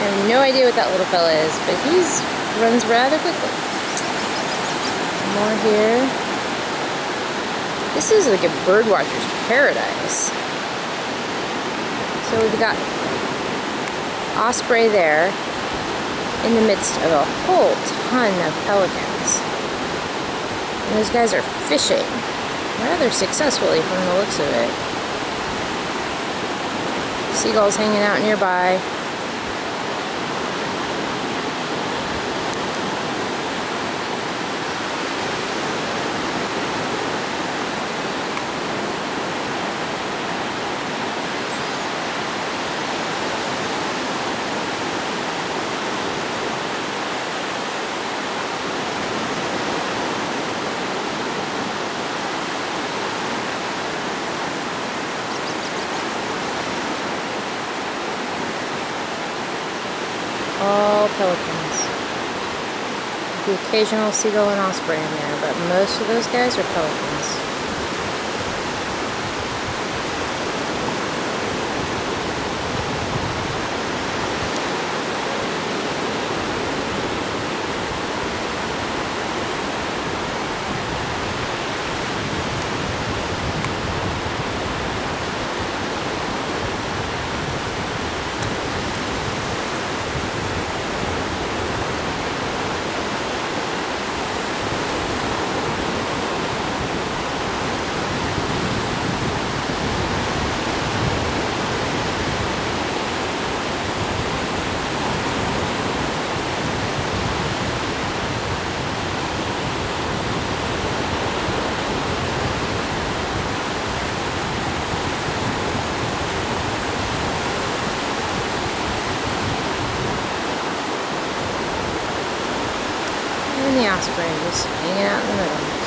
I have no idea what that little fella is, but he's runs rather quickly. More here. This is like a birdwatcher's paradise. So we've got osprey there in the midst of a whole ton of pelicans. And those guys are fishing rather successfully from the looks of it. Seagulls hanging out nearby. All pelicans. The occasional seagull and osprey in there, but most of those guys are pelicans. and the osprey just hanging out in the middle.